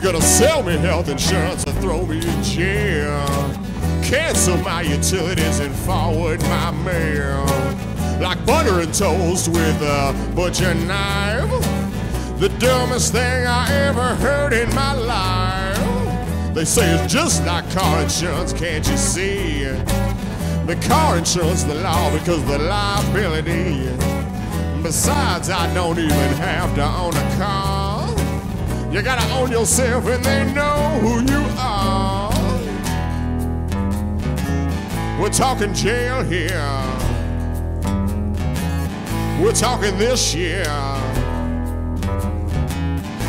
They're gonna sell me health insurance or throw me in jail. Cancel my utilities and forward my mail. Like butter and toast with a butcher knife. The dumbest thing I ever heard in my life. They say it's just like car insurance, can't you see? The car insurance, the law, because the liability. Besides, I don't even have to own a car. You gotta own yourself and they know who you are. We're talking jail here. We're talking this year.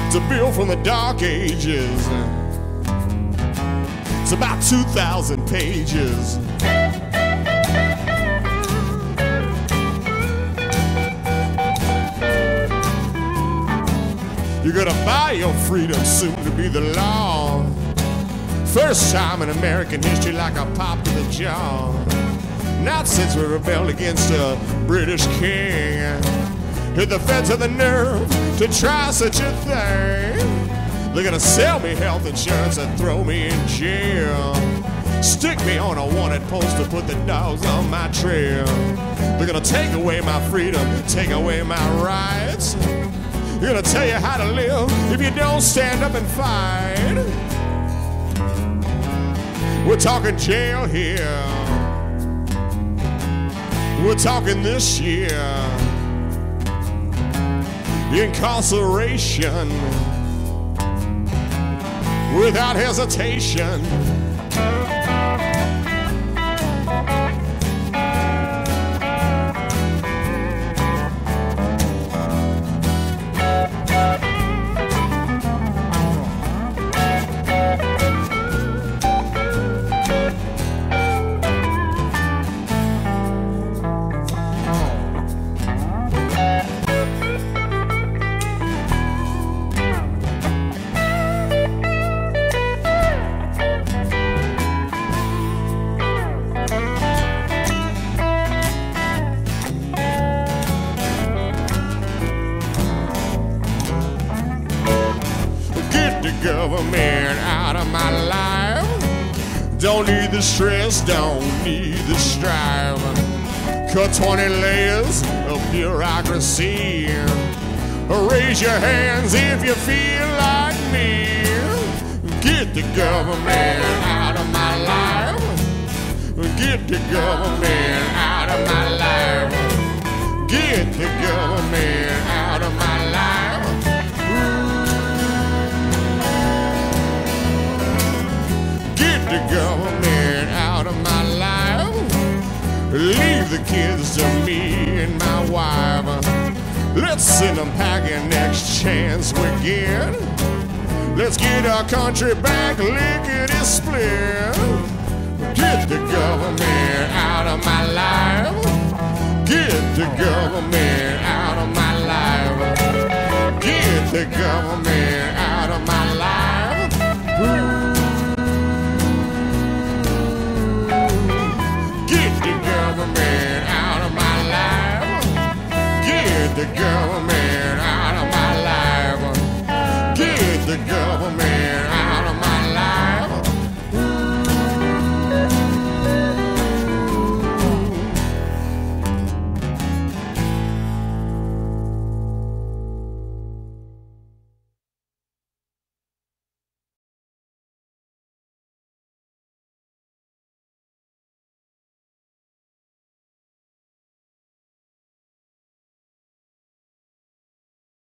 It's a bill from the dark ages. It's about 2,000 pages. You're gonna buy your freedom soon to be the law. First time in American history like a pop to the jaw. Not since we rebelled against a British king. Hit the feds of the nerve to try such a thing. They're gonna sell me health insurance and throw me in jail. Stick me on a wanted poster, put the dogs on my trail. They're gonna take away my freedom, take away my rights. They're gonna tell you how to live don't stand up and fight. We're talking jail here. We're talking this year. Incarceration without hesitation. Government out of my life. Don't need the stress, don't need the strife. Cut 20 layers of bureaucracy. Raise your hands if you feel like me. Get the government out of my life. Get the government out of my life. Get the government out of my life. The government out of my life. Leave the kids to me and my wife. Let's send them packing next chance we get. Let's get our country back lickety split. Get the government